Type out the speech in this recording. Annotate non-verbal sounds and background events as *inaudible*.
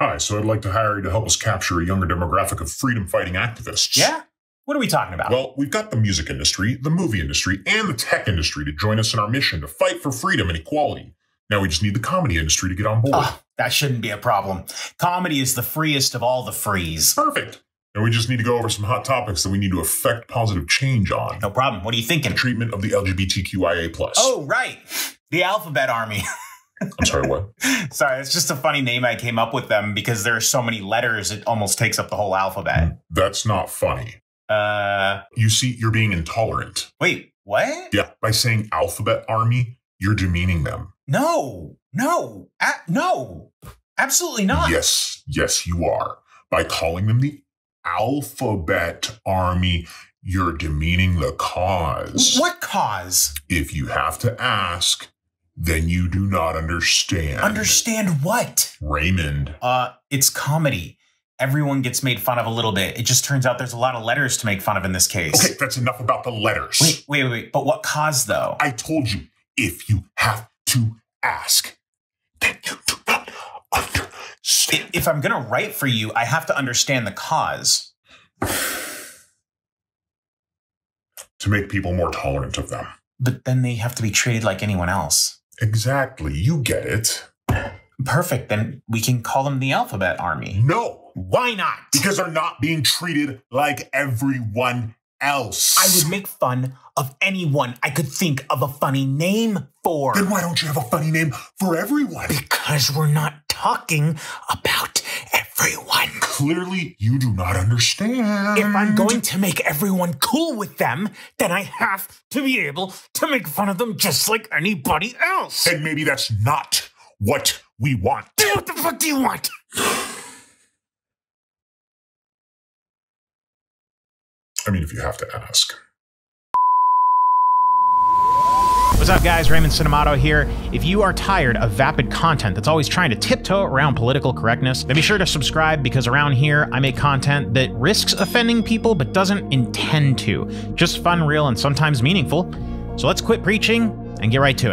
Hi, so I'd like to hire you to help us capture a younger demographic of freedom fighting activists. Yeah? What are we talking about? Well, we've got the music industry, the movie industry, and the tech industry to join us in our mission to fight for freedom and equality. Now we just need the comedy industry to get on board. Oh, that shouldn't be a problem. Comedy is the freest of all the frees. Perfect. And we just need to go over some hot topics that we need to affect positive change on. No problem. What are you thinking? Treatment of the LGBTQIA+. Oh, right. The Alphabet Army. *laughs* I'm sorry, what? *laughs* sorry, it's just a funny name I came up with them because there are so many letters, it almost takes up the whole alphabet. That's not funny. Uh, You see, you're being intolerant. wait, what? Yeah, by saying alphabet army, you're demeaning them. No, no, a- no, absolutely not. Yes, yes, you are. By calling them the alphabet army, you're demeaning the cause. What cause? If you have to ask, then you do not understand. Understand what? Raymond. Uh, it's comedy. Everyone gets made fun of a little bit. It just turns out there's a lot of letters to make fun of in this case. Okay, that's enough about the letters. Wait, wait, wait. But what cause though? I told you, if you have to ask, then you do not understand. If I'm gonna write for you, I have to understand the cause. To make people more tolerant of them. But then they have to be treated like anyone else. Exactly, you get it. Perfect. Then we can call them the Alphabet Army. No, Why not? because they're not being treated like everyone else. I would make fun of anyone I could think of a funny name for. Then why don't you have a funny name for everyone? Because we're not talking about. Clearly, you do not understand. If I'm going to make everyone cool with them, then I have to be able to make fun of them just like anybody else. And maybe that's not what we want. What the fuck do you want? I mean, if you have to ask. What's up, guys? Raymond Cinemato here. If you are tired of vapid content that's always trying to tiptoe around political correctness, then be sure to subscribe because around here I make content that risks offending people but doesn't intend to. Just fun, real, and sometimes meaningful. So let's quit preaching and get right to it.